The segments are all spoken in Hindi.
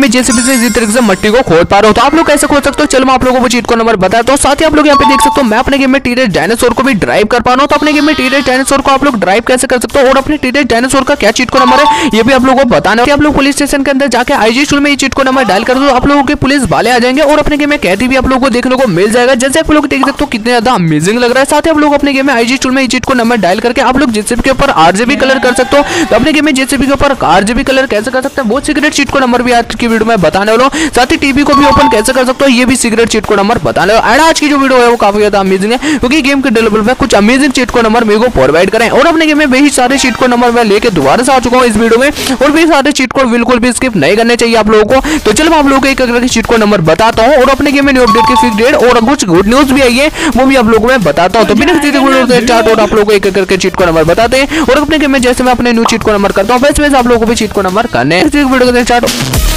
मैं जेसीबी से इसी तरीके से मट्टी को खोद पा रहा हूँ। तो आप लोग कैसे खोद सकते हो? चलो मैं आप लोगों को चीट को नंबर बताता हूँ। साथ ही आप लोग यहाँ पे देख सकते हो, मैं अपने गेम में टीरेज डायनासोर को भी ड्राइव कर पा रहा हूँ। तो अपने गेम में टीरेज डायनासोर को आप लोग ड्राइव कैसे कर सकते हो? और अपने टीरेज डायनासोर का क्या चीट को नंबर है? ये भी आप लोगों को बताना है। आप लोग पुलिस स्टेशन के अंदर जाके आईजी स्टूल में चीट को नंबर डायल कर दो। आप लोगों के पुलिस वाले आ जाएँगे और अपने गेम में कैदी भी आप लोगों को देखने को मिल जाएगा। जैसे आप लोग देख सकते हो, कितने ज़्यादा अमेजिंग लग रहा है। साथ ही आप लोग अपने गेम में आईजी स्टूल में चीट को नंबर डायल करके आप लोग जेसीबी के ऊपर आरजेबी कलर कर सकते हो। तो अपने गेम में जेसीबी के ऊपर आरजेबी कलर कैसे कर सकते हैं? वो सिगरेट चीट को नंबर भी वीडियो में बताने वाला साथ ही टीवी को भी ओपन कैसे कर सकते हो, ये भी सिगरेट चीट को नंबर बताने वाला एंड आज की जो वीडियो है, वो काफ़ी ज़्यादा अमेजिंग है, क्योंकि गेम के डेवलपर में कुछ अमेजिंग चीट को नंबर मेरे को प्रोवाइड करें। और अपने गेम में वही सारे चीट को नंबर मैं लेके दोबारा से आ चुका हूँ इस वीडियो में, और भी सारे चीट कोड बिल्कुल भी स्किप नहीं करने चाहिए आप लोगों को। तो चलो आप लोगों को एक चीट को नंबर बताता हूँ, और अपने गेम में न्यू अपडेट की फिक्स डेट और कुछ गुड न्यूज़ भी आई है, वो भी आप लोगों को मैं बताता हूँ। तो बिना स्टार्ट और आप लोगों को एक एक करके चीट को नंबर बताते हैं, और अपने गेम में जैसे मैं अपने न्यू चीट को नंबर करता हूँ, वैसे वैसे आप लोगों को भी चीट को नंबर करने वीडियो को स्टार्ट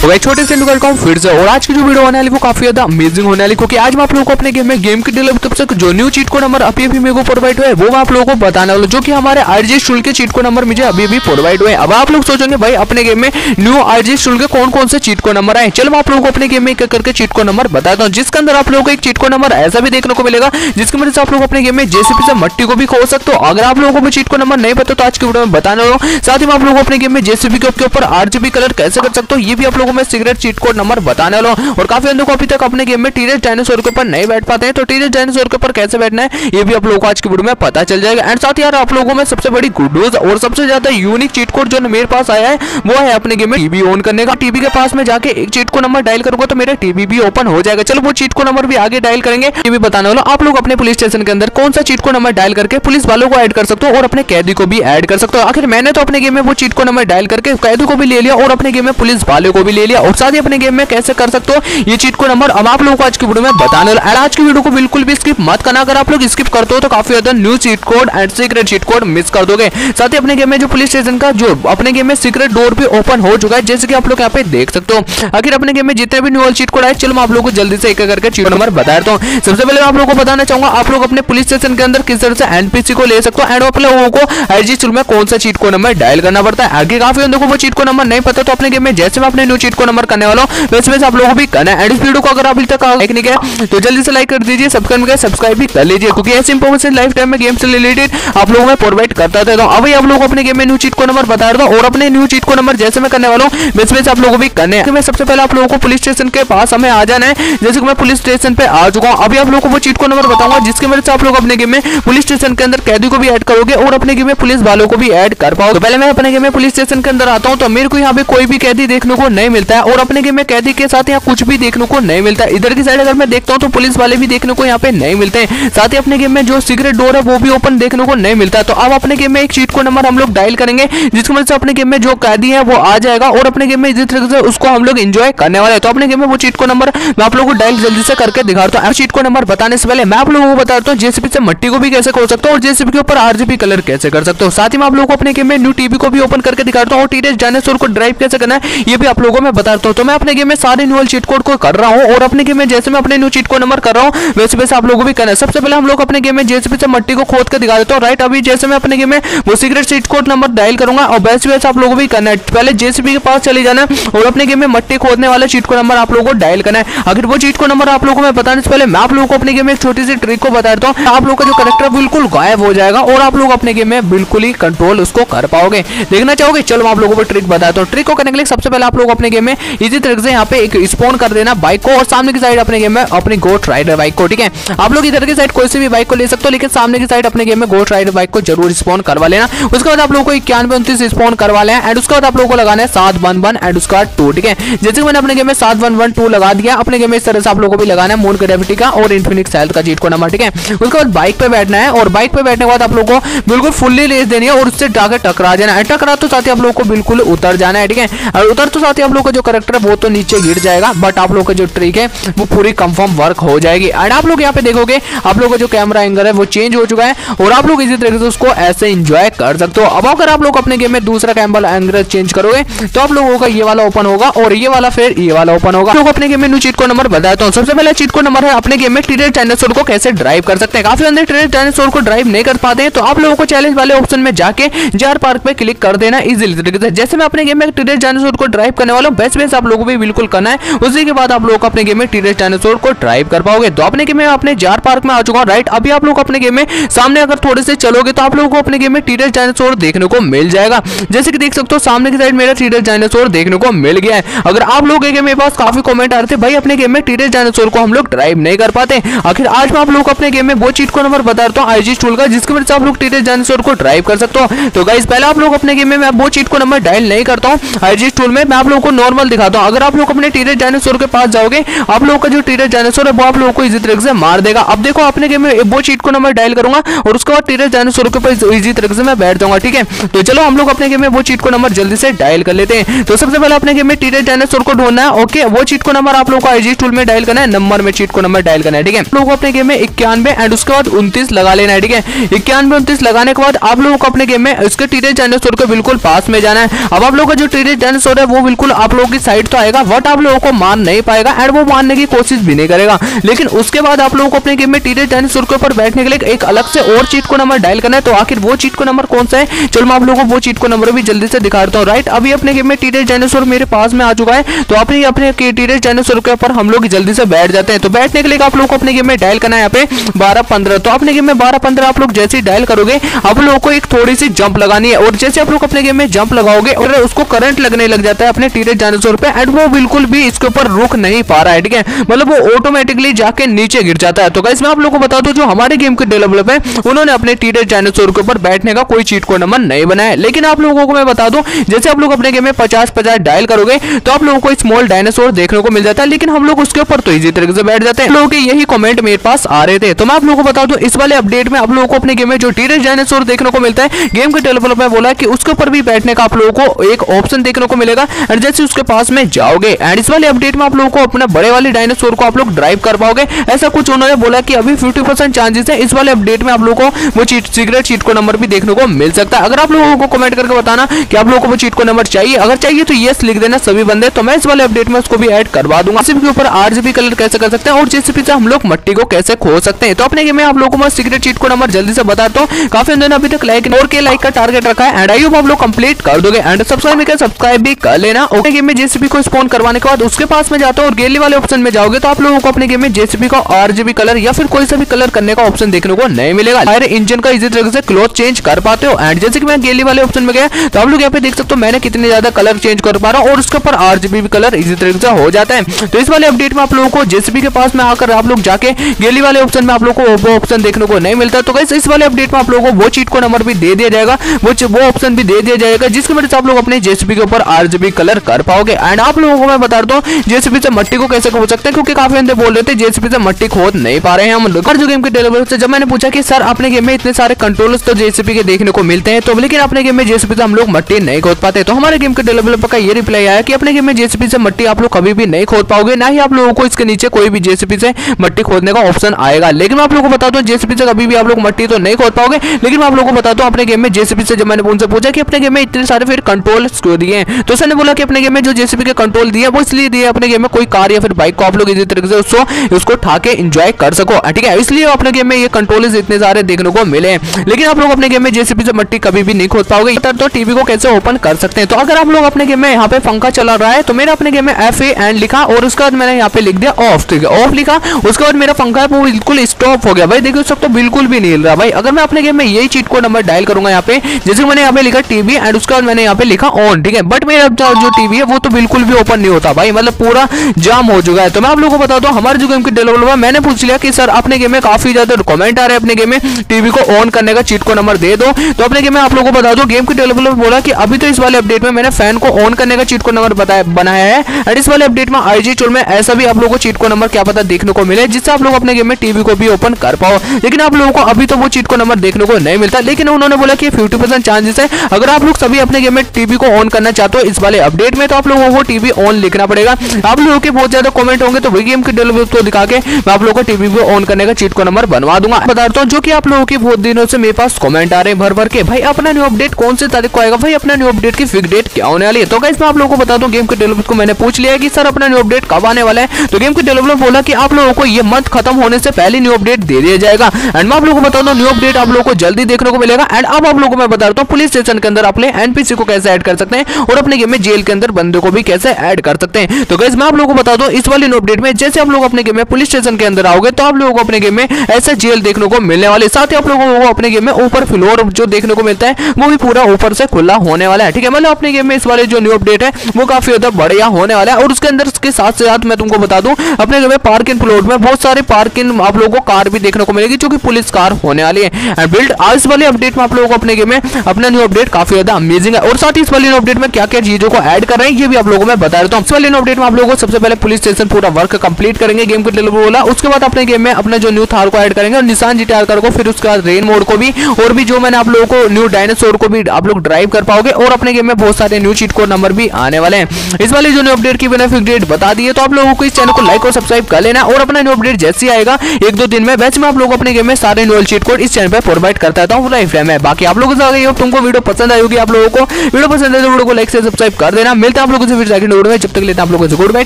तो भाई छोटे से हूँ फिर से। और आज की जो वीडियो होने वाली वो काफ़ी ज़्यादा अमेजिंग होने वाली क्योंकि आज मैं आप लोगों को अपने गेम में गेम की डेवलप तब तक जो न्यू चीट को नंबर अभी अभी मेरे को प्रोवाइड हुआ है, वो मैं आप लोगों को बताने वाला जो कि हमारे आरजे शुल्क के चीट को नंबर मुझे अभी अभी प्रोवाइड हुए अब आप लोग सोचेंगे, भाई, अपने गेम में न्यू आरजे शुल्क के कौन कौन से चीट को नंबर आए चलो, मैं आप लोगों को अपने गेम में एक करके चीट को नंबर बताता हूँ, जिसके अंदर आप लोगों को एक चीट को नंबर ऐसा भी देखने को मिलेगा, जिसकी वजह से आप लोग अपने गेम में जेसीपी से मट्टी को भी खो सकते हो। अगर आप लोगों को चीट को नंबर नहीं पता तो आज की वीडियो में बताने वाला साथ ही मैं आप लोगों को अपने गेम में जेसीपी के ऊपर आरजीबी कलर कैसे कर सकते हो, ये भी आप लोगों में सिगरेट चीट कोड नंबर बताने वाला हूँ। और काफ़ी अंदर को अभी तक अपने गेम में टीरेज डायनासोर के ऊपर नहीं बैठ पाते हैं। तो टीरेज डायनासोर के ऊपर कैसे बैठना है, ये भी आप लोगों को आज की वीडियो में पता चल जाएगा। एंड साथ यार, आप लोगों में सबसे बड़ी गुड न्यूज़ और सबसे ज़्यादा यूनिक चीट कोड जो मेरे पास आया है, वो है अपने गेम में टीवी ऑन करने का। टीवी के पास में जाके एक चीट को नंबर डायल करूँगा तो मेरा टीवी भी ओपन हो जाएगा। चलो, वो चीट को नंबर भी आगे डायल करेंगे। ये भी बताने वाला, आप लोग अपने पुलिस स्टेशन के अंदर कौन सा चीट को नंबर डायल करके पुलिस वालों को ऐड कर सकते हो और अपने कैदी को भी ऐड कर सकते हो। आखिर मैंने तो अपने गेम में वो चीट को नंबर डायल करके कैदी को भी ले लिया और अपने गेम में पुलिस वाले को भी ले लिया। और साथ ही अपने गेम में कैसे कर सकते हो? ये चीट को नंबर अब आप लोगों को आज की वीडियो में बताने वाला आज की वीडियो को बिल्कुल भी स्किप मत करना। अगर आप लोग स्किप करते हो तो काफ़ी ज़्यादा new cheat code and secret cheat code miss कर दोगे। साथ ही अपने गेम में जो पुलिस स्टेशन का जो अपने गेम में सीक्रेट डोर भी ओपन हो चुका है, जैसे कि आप लोग यहाँ पे देख सकते हो। आखिर अपने गेम में जितने भी न्यू चीट कोड आए, चलो मैं आप लोगों को जल्दी से एक करके चीट नंबर बता देता हूँ। सबसे पहले आप लोगों को बताना चाहूँगा, आप लोग अपने पुलिस स्टेशन के अंदर किस तरह से एनपीसी को ले सकते हो एंड अपने लोगों को आईजी में कौन सा चीट को नंबर डायल करना पड़ता है। आगे काफ़ी को वो चीट को नंबर नहीं पता तो अपने गेम में जैसे मैं अपने न्यू चीट को नंबर करने वाला हूँ। वैसे वैसे आप लोगों को भी करना है। एंड इस वीडियो को अगर अभी तक लाइक नहीं किया तो जल्दी से लाइक कर दीजिए सब्सक्राइब कर सब्सक्राइब भी कर लीजिए। क्योंकि ऐसे इंफॉर्मेशन लाइफ टाइम में गेम से रिलेटेड आप लोगों में प्रोवाइड करता था। तो अभी आप लोग अपने गेम में न्यू चीट को नंबर बता रहा हूँ और अपने न्यू चीट को नंबर जैसे मैं करने वाला हूँ वैसे वैसे आप लोगों को भी करने हैं। मैं सबसे पहले आप लोगों को पुलिस स्टेशन के पास हमें आ जाना है। जैसे कि मैं पुलिस स्टेशन पे आ चुका हूँ। अभी आप लोगों को वो चीट को नंबर बताऊँगा, जिसकी वजह से आप लोग अपने गेम में पुलिस स्टेशन के अंदर कैदी को भी ऐड करोगे और अपने गेम में पुलिस वालों को भी ऐड कर पाओ तो पहले मैं अपने गेम में पुलिस स्टेशन के अंदर आता हूँ तो मेरे को यहाँ पे कोई भी कैदी देखने को नहीं मिलता है और अपने गेम में कैदी के साथ यहाँ कुछ भी देखने को नहीं मिलता। है इधर की साइड अगर मैं देखता हूँ तो पुलिस वाले भी देखने को यहाँ पे नहीं मिलते हैं। साथ ही अपने गेम में जो सिगरेट डोर है वो भी ओपन देखने को नहीं मिलता। तो अब अपने गेम में एक चीट को नंबर हम लोग डायल करेंगे, जिसकी वजह से अपने गेम में जो कैदी है वो आ जाएगा और अपने गेम में इसी तरीके से उसको हम लोग एंजॉय करने वाले तो अपने गेम में वो चीट को नंबर मैं आप लोगों को डायल जल्दी से करके दिखाता हूँ। चीट को नंबर बताने से पहले मैं आप लोगों को बताता हूँ जेसीपी से मट्टी को भी कैसे खोल सकता हूँ और जेसीपी के ऊपर आरजीबी कलर कैसे कर सकते हो। साथ ही मैं आप लोगों को अपने गेम में न्यू टीवी को भी ओपन करके दिखाता हूँ और टीरेज डायनासोर को ड्राइव कैसे करना है, ये भी आप लोगों में बताता हूँ तो मैं अपने गेम में सारे न्यूअल चीट कोड को कर रहा हूँ और अपने गेम में जैसे मैं अपने न्यू चीट को नंबर कर रहा हूँ, वैसे वैसे आप लोगों को भी करना है। सबसे पहले हम लोग अपने गेम में जेसीपी से मट्टी को खोद कर दिखा देते हैं राइट अभी जैसे मैं अपने गेम में वो secret cheat code number dial करूँगा और वैसे वैसे आप लोगों को भी करना है। पहले जेसीपी के पास चले जाना और अपने गेम में मट्टी खोदने वाला चीट को नंबर आप लोगों को डायल करना है। अगर वो चीट को नंबर आप लोगों को मैं बताने से पहले मैं आप लोगों को अपने गेम में एक छोटी सी ट्रिक को बता देता हूँ, आप लोग का जो करेक्टर बिल्कुल गायब हो जाएगा और आप लोग अपने गेम में बिल्कुल ही कंट्रोल उसको कर पाओगे। देखना चाहोगे? चलो आप लोगों को ट्रिक बताता हूँ। ट्रिक को करने के लिए सबसे पहले आप लोग अपने गेम में। इसी तरीके से यहाँ पे एक स्पोन कर देना बाइक को और सामने की साइड अपने गेम में अपनी गोट राइडर बाइक को, ठीक है? आप लोग इधर की साइड कोई सी भी बाइक को ले सकते हो, लेकिन सामने की साइड अपने गेम में गोट राइडर बाइक को ज़रूर स्पॉन करवा लेना। उसके बाद आप लोगों को इक्यानवे उनतीस स्पॉन करवा लें एंड उसके बाद आप लोगों को लगाना है सात वन वन एंड उसके टू ठीक है? जैसे मैंने अपने गेम में सात वन वन टू लगा दिया, अपने गेम में इस तरह से आप लोगों को भी लगाना है मून ग्रेविटी का और इन्फिनिक्स हेल्थ का जीट को नंबर ठीक है? उसके बाद बाइक पे बैठना है, और बाइक पे बैठने के बाद आप लोगों को बिल्कुल फुल्ली रेस देनी है, और उससे जाकर टकरा जाना है। टकरा तो साथ ही आप लोगों को बिल्कुल उतर जाना है, ठीक है? और उतर तो साथ ही आप लोग का जो करेक्टर है, वो तो नीचे गिर जाएगा बट आप लोग का जो ट्रिक है, वो पूरी कंफर्म वर्क हो जाएगी। एंड आप लोग यहाँ पे देखोगे, आप लोग का जो कैमरा एंगल है, वो चेंज हो चुका है, और आप लोग इसी तरीके से उसको ऐसे इंजॉय कर सकते हो। अब अगर आप लोग अपने गेम में दूसरा कैमरा एंगल चेंज करोगे तो आप लोगों का ये वाला ओपन होगा, और ये वाला फिर ये वाला ओपन होगा। लोग अपने गेम में चीट को नंबर बताता हूँ। सबसे पहले चीट को नंबर है, अपने गेम में टीरेड डायनासोर को कैसे ड्राइव कर सकते हैं? काफ़ी अंदर टीरेड डायनासोर को ड्राइव नहीं कर पाते हैं तो आप लोगों को चैलेंज वाले ऑप्शन में जाके जार पार्क पे क्लिक कर देना इजीली तरीके से। जैसे मैं अपने गेम में टीरेड डायनासोर को ड्राइव करने वाला हूँ बेस्ट बेस्ट आप लोगों को भी बिल्कुल करना है। उसी के बाद आप लोग अपने गेम में टीरेड डायनासोर को ड्राइव कर पाओगे। तो अपने गेम में अपने जार पार्क में आ चुका हूँ। राइट अभी आप लोग अपने गेम में सामने अगर थोड़े से चलोगे तो आप लोगों को अपने गेम में टीरेड डायनासोर देखने को मिल जाएगा। जैसे कि देख सकते हो, सामने की साइड मेरा टीरेड डायनासोर देखने को मिल गया है। अगर आप लोग के मेरे पास काफ़ी कमेंट आ रहे थे, भाई अपने गेम में टीरेड डायनासोर को हम लोग ड्राइव नहीं कर पाते। आखिर आज मैं आप लोग अपने गेम में वो चीट को नंबर बता रहा हूँ आईजी टूल का, जिसकी वजह से आप लोग टीरेड डायनासोर को ड्राइव कर सकते हो। तो गाइस पहले आप लोग अपने गेम में मैं वो चीट को नंबर डायल नहीं करता हूँ। आईजी टूल में मैं आप लोगों को नॉर्मल दिखाता हूँ। अगर आप लोग अपने टीरेड डायनासोर के पास जाओगे, आप लोगों का जो टीरेड डायनासोर है, वो आप लोगों को इसी तरीके से मार देगा। अब देखो अपने गेम में वो चीट को नंबर डायल करूँगा और उसके बाद टीरेड डायनासोर के ऊपर इजी तरीके से मैं बैठ जाऊँगा, ठीक है? तो चलो, हम लोग अपने गेम में वो चीट को नंबर जल्दी से डायल कर लेते हैं। तो सबसे पहले अपने गेम में टीरेड डायनासोर को ढूंढना है ओके वो चीट को नंबर आप लोग को आईजी टूल में डायल करना है नंबर में चीट को नंबर डायल करना है, ठीक है? लोगों अपने गेम में इक्यानवे एंड उसके बाद उनतीस लगा लेना है, ठीक है? इक्यानवे, उनतीस लगाने के बाद आप लोगों को अपने गेम में उसके टीरेज डायनासोर के बिल्कुल पास में जाना है। अब आप लोगों का जो टीरेज डायनासोर है, वो बिल्कुल आप लोगों की साइड तो आएगा बट आप लोगों को मान नहीं पाएगा एंड वो मानने की कोशिश भी नहीं करेगा। लेकिन उसके बाद आप लोगों को अपने गेम में टीरेज डायनासोर के ऊपर बैठने के लिए एक अलग से और चीट को नंबर डायल करना है। तो आखिर वो चीट को नंबर कौन सा है? चलो मैं आप लोगों को वो चीट को नंबर भी जल्दी से दिखा देता हूँ। राइट अभी अपने गेम में टीरेज डायनासोर मेरे पास में आ चुका है। तो अपने अपने टीरेज डायनासोर के ऊपर हम लोग जल्दी से बैठ जाते हैं। तो बैठने के लिए आप लोगों को अपने गेम में डायल करना है यहाँ पे बारह पंद्रह। तो अपने गेम में बारह पंद्रह आप लोग जैसे ही डायल करोगे, आप लोगों को एक थोड़ी सी जंप लगानी है। और जैसे आप लोग अपने गेम में जंप लगाओगे और उसको करंट लगने लग जाता है, अपने टीरेज डायनासोर पे एंड वो बिल्कुल भी इसके ऊपर रुक नहीं पा रहा है, ठीक है? मतलब वो ऑटोमेटिकली जाके नीचे गिर जाता है। तो गाइस मैं आप लोगों को बता दूँ, जो हमारे गेम के डेवलपर है, उन्होंने अपने टीरेज डायनासोर के ऊपर बैठने का कोई चीट कोड नंबर नहीं बनाया लेकिन आप लोगों को मैं बता दूँ, जैसे आप लोग अपने गेम में पचास पचास डायल करोगे तो आप लोगों को स्मॉल डायनासोर देखने को मिल जाता है, लेकिन हम लोग उसके ऊपर तो इजी तरीके से बैठ जाते हैं। लोगों के यही कमेंट मेरे पास आ रहे थे। तो मैं आप लोगों को बता दूँ, इस वाले अपडेट में आप लोगों को अपने गेम में जो टीरेज डायनासोर देखने को मिलता है गेम के डेवलपर में बोला कि उसके ऊपर भी बैठने का आप लोगों को एक ऑप्शन देखने को मिलेगा। एंड जैसे उसके पास में जाओगे। एंड इस वाले अपडेट में आप लोगों को अपने बड़े वाले डायनासोर को आप लोग ड्राइव कर पाओगे। ऐसा कुछ उन्होंने बोला कि अभी 50% चांसेस है। इस वाले अपडेट में आप लोगों को वो चीट सीक्रेट चीट को नंबर भी देखने को मिल सकता है। अगर आप लोगों को कमेंट करके बताना कि आप लोगों को वो चीट को नंबर चाहिए, अगर चाहिए तो यस लिख देना सभी बंदे। तो मैं इस वाले अपडेट में उसको भी ऐड करवा दूँगा। जेसीपी के ऊपर आरजीबी कलर कैसे कर सकते हैं और जेसीपी से हम लोग मट्टी को कैसे खो सकते हैं। तो अपने गेम में आप लोगों को मैं सीक्रेट चीट को नंबर जल्दी से बताता हूँ। काफ़ी अंदर अभी तक लाइक और के लाइक का टारगेट रखा है। एंड आई आप लोग कंप्लीट कर दोगे। एंड सब्सक्राइब नहीं सब्सक्राइब भी कर लेना। ओके गेम में जेसीपी को स्पॉन करवाने के बाद उसके पास में जाता हूँ और गेली वाले ऑप्शन में जाओगे तो आप लोगों को अपने गेम में जेसीपी का आरजीबी कलर या फिर कोई सा भी कलर करने का ऑप्शन देखने को नहीं मिलेगा। फायर इंजन का इजी तरीके से क्लोथ चेंज कर पाते हो। एंड जैसे कि मैं गेली वाले ऑप्शन में गया तो आप लोग यहाँ पे देख सकते हो मैंने कितने ज़्यादा कलर चेंज कर पा रहा हूँ और उसके ऊपर आरजीबी कलर इजी तरीके से हो जाता है। तो इस वाले अपडेट में आप लोगों को जेसीबी के पास में आकर आप लोग जाके गेली वाले ऑप्शन में आप लोग को वो ऑप्शन देखने को नहीं मिलता। तो इस वाले अपडेट में आप लोगों को वो चीट को नंबर भी दे दिया जाएगा, वो ऑप्शन भी दे दिया जाएगा, जिसकी वजह से आप लोग अपने जेसीबी के ऊपर आरजीबी कलर कर पाओगे। एंड आप लोगों को मैं बता दूँ जेसीबी से मट्टी को कैसे खो सकते हैं? क्योंकि काफ़ी अंदर बोल रहे थे जेसीबी से मट्टी खोद नहीं पा रहे हैं हम लोग। जो गेम के डेवलपर से जब मैंने पूछा कि, सर, अपने गेम में इतने सारे कंट्रोलर्स तो जेसीबी के देखने को मिलते हैं? तो लेकिन अपने गेम में जेसीबी से हम लोग मट्टी नहीं खोद पाते। तो हमारे गेम के डेवलपर का ये रिप्लाई आया कि अपने गेम में जेसीबी से मट्टी आप लोग कभी भी नहीं खोद पाओगे। ना ही आप लोगों को इसके नीचे कोई भी जेसीबी से मट्टी खोदने का ऑप्शन आएगा। लेकिन मैं आप लोगों को बता दूँ जेसीबी से कभी भी आप लोग मट्टी तो नहीं खोद पाओगे। लेकिन मैं आप लोगों को बताता हूँ अपने गेम में जेसीबी से जब मैंने उनसे पूछा कि अपने गेम में इतने सारे फिर कंट्रोल क्यों दिए तो उसने बोला कि अपने गेम में जो जेसीबी के कंट्रोल दिए वो इसलिए दिए अपने गेम में कोई कार या फिर बाइक को आप लोग इसी तरीके से उसको उसको ठा के इंजॉय कर सको। ठीक है? इसलिए अपने गेम में ये कंट्रोल इतने सारे देखने को मिले लेकिन आप लोग अपने गेम में जेसीबी से मट्टी कभी भी नहीं खोद पाओगे। तो टीवी को कैसे ओपन कर सकते हैं? तो अगर आप लोग अपने गेम में यहाँ पे पंखा चला रहा है तो मेरा अपने गेम में एफ़ एंड लिखा और उसके बाद मैंने यहाँ पे लिख दिया ऑफ़ ठीक है? ऑफ़ लिखा, उसके बाद मेरा पंखा है वो बिल्कुल स्टॉप हो गया। भाई देखो सब तो बिल्कुल भी नहीं हिल रहा। भाई अगर मैं अपने गेम में यही चीट को नंबर डायल करूँगा यहाँ पे, जैसे मैंने यहाँ पे लिखा टीवी एंड उसके बाद मैंने यहाँ पे लिखा ऑन ठीक है? बट मेरा जो टीवी है वो तो बिल्कुल भी ओपन नहीं होता भाई। मतलब पूरा जाम हो चुका है। तो मैं आप लोगों को बता दूँ, हमारे जो गेम के डेवलपर मैंने पूछ लिया कि, सर, अपने गेम में काफ़ी ज़्यादा कमेंट आ रहे हैं अपने गेम में। टीवी को ऑन करने का चीट को नंबर दे दो। तो अपने गेम में आप लोगों को बता दो गेम के डेवलपर बोला कि, अभी तो इस वाले अपडेट में मैंने फ़ैन को ऑन करने का चीट को नंबर बनाया है। एंड इस वाले अपडेट में आईजी टूल में ऐसा भी आप लोगों को चीट को नंबर क्या पता देखने को मिले, जिससे आप लोग अपने गेम में टीवी को भी ओपन कर पाओ। लेकिन आप लोगों को अभी तो वो चीट को नंबर देखने को नहीं मिलता। लेकिन उन्होंने बोला कि फिफ्टी चांसेस है। अगर आप लोग सभी अपने गेम में टीवी को ऑन करना चाहते हो, इस वाले अपडेट में तो आप लोगों को टीवी ऑन लिखना पड़ेगा। आप लोगों के बहुत ज़्यादा कमेंट होंगे तो वही गेम के डेवलपर को दिखा के मैं आप लोगों को टीवी पे ऑन करने का चीट को नंबर बनवा दूँगा। बताता हूँ, जो कि आप लोगों की बहुत दिनों से मेरे पास कमेंट आ रहे हैं भर भर के, भाई, अपना न्यू अपडेट कौन से तारीख को आएगा? भाई, अपना न्यू अपडेट की फिक्स डेट क्या होने वाली है? तो गाइस मैं आप लोगों को बता दूँ गेम के डेवलपर को मैंने पूछ लिया कि, सर, अपना न्यू अपडेट कब आने वाला है? तो गेम के डेवलपर बोला कि आप लोगों को ये मंथ खत्म होने से पहले न्यू अपडेट दे दिया जाएगा। एंड मैं आप लोगों को बता दूँ न्यू अपडेट आप लोगों को जल्दी देखने को मिलेगा। एंड अब आप लोगों को मैं बता देता पुलिस स्टेशन के अंदर अपने एनपीसी को कैसे ऐड कर सकते हैं और अपने गेम में जेल के अंदर बंदे को भी कैसे ऐड कर सकते हैं। तो गैस मैं आप लोगों को बता दूँ, इस वाले अपडेट में जैसे आप लोग अपने गेम में पुलिस स्टेशन के अंदर आओगे तो आप लोगों को अपने गेम में ऐसा जेल देखने को मिलने वाले। साथ ही आप लोगों को अपने गेम में ऊपर फ्लोर जो देखने को मिलता है, वो भी पूरा ऊपर से खुला होने वाला है। ठीक है मतलब अपने गेम में इस वाले जो न्यू अपडेट है, वो काफ़ी ज़्यादा बढ़िया होने वाला है। और उसके अंदर उसके साथ साथ मैं तुमको बता दूँ, अपने गेम में पार्किंग फ्लोर में बहुत सारे पार्किंग आप लोगों को कार भी देखने को मिलेगी, जो कि पुलिस कार होने वाली है। एंड बिल्ड इस वाले अपडेट में आप लोगों को अपने गेम में अपना न्यू अपडेट काफ़ी ज़्यादा अमेजिंग है। और साथ ही इस वाले अपडेट में क्या क्या चीज़ों को ऐड कर रहे हैं ये भी आप लोगों मैं बता देता हूँ। न्यू अपडेट में आप लोगों को सबसे पहले पुलिस स्टेशन पूरा वर्क कंप्लीट करेंगे गेम के डेवलपर बोला। उसके बाद अपने गेम में अपने जो न्यू थार को ऐड करेंगे और निशान जी कार को, फिर उसके बाद रेन मोड को भी, और भी जो मैंने आप लोगों को न्यू डायनासोर को भी आप लोग ड्राइव कर पाओगे, और अपने गेम में बहुत सारे न्यू चीट कोड नंबर भी आने वाले हैं। इस वाले जो न्यू अपडेट की बेनिफिट डेट बता दिए तो आप लोगों को इस चैनल को लाइक और सब्सक्राइब कर लेना और अपना न्यू अपडेट जैसे आएगा, एक दो दिन में वैसे मैं आप लोगों अपने गेम में सारे न्यू चीट कोड इस चैनल पर प्रोवाइड करता हूँ लाइफ में बाकी आप लोगों से तुमको वीडियो पसंद आई आप लोगों को वीडियो पसंद है तो वीडियो को लाइक से सब्सक्राइब कर देना। मिलता है आप लोगों से फिर सेकंड में, जब तक लेते हैं आप लोगों से गुड बाय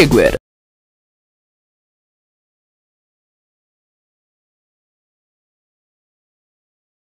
टेक केयर